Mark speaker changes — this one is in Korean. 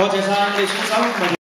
Speaker 1: 저 재산의 신사업